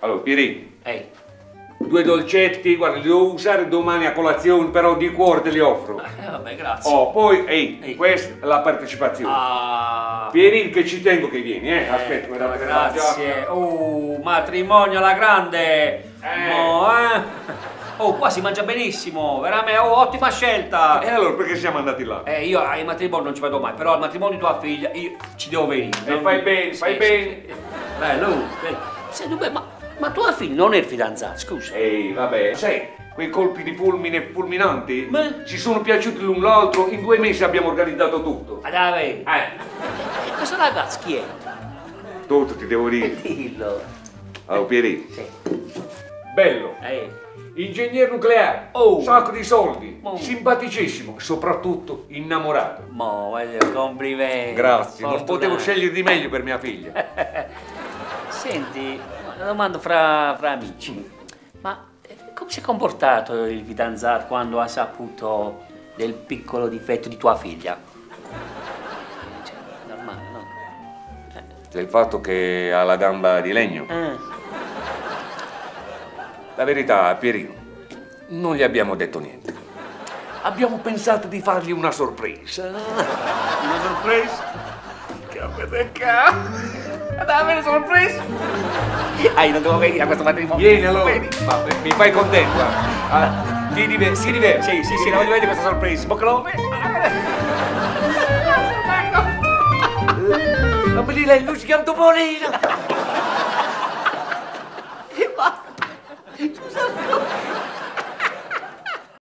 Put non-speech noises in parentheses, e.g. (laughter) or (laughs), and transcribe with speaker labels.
Speaker 1: Allora, Pieri,
Speaker 2: Ehi,
Speaker 1: due dolcetti, guarda, li devo usare domani a colazione, però di cuore te li offro. (laughs)
Speaker 2: eh, vabbè, grazie.
Speaker 1: Oh, poi, ehi,
Speaker 2: Ehi.
Speaker 1: questa è la partecipazione.
Speaker 2: Ah,
Speaker 1: Pierin che ci tengo che vieni, eh? Aspetta,
Speaker 2: ecco,
Speaker 1: guarda,
Speaker 2: grazie. Oh, matrimonio alla grande.
Speaker 1: Eh.
Speaker 2: Mo, eh. Oh, qua si mangia benissimo, veramente, oh, ottima scelta.
Speaker 1: E allora perché siamo andati là?
Speaker 2: Eh, io ai matrimoni non ci vado mai, però al matrimonio di tua figlia io ci devo venire.
Speaker 1: E fai bene, fai bene.
Speaker 2: Bello, uh, bello. Senti, beh, ma, ma tua figlia non è il fidanzato, scusa.
Speaker 1: Ehi, vabbè, sai, quei colpi di fulmine fulminanti
Speaker 2: Ma-
Speaker 1: ci sono piaciuti l'un l'altro, in due mesi abbiamo organizzato tutto.
Speaker 2: Ma dai,
Speaker 1: Eh,
Speaker 2: e questo ragazzo chi è?
Speaker 1: tutto ti devo dire. (laughs)
Speaker 2: Dillo.
Speaker 1: Allora, Pierin,
Speaker 2: Sì.
Speaker 1: bello,
Speaker 2: Eh,
Speaker 1: ingegnere nucleare,
Speaker 2: Oh.
Speaker 1: sacco di soldi,
Speaker 2: Oh.
Speaker 1: simpaticissimo, soprattutto innamorato.
Speaker 2: mo, voglio complimenti.
Speaker 1: Grazie, non
Speaker 2: Fortunato.
Speaker 1: potevo scegliere di meglio per mia figlia. (laughs)
Speaker 2: Senti, una domanda fra, fra amici. Ma eh, come si è comportato il fidanzato quando ha saputo del piccolo difetto di tua figlia? Cioè, normale, no?
Speaker 1: C'è il fatto che ha la gamba di legno.
Speaker 2: Eh.
Speaker 1: La verità, Pierino, non gli abbiamo detto niente. Abbiamo pensato di fargli una sorpresa.
Speaker 2: Una sorpresa? Che? Dammi una sorpresa! (laughs) Ah, io non devo venire a questo matrimonio.
Speaker 1: Vieni allora, mi fai contento. eh? Ah, ti diverti, si diverti.
Speaker 2: Sì, sì, sì, la voglio vedere questa sorpresa. Bocca lo
Speaker 1: Non mi dire chiama Topolino. (laughs)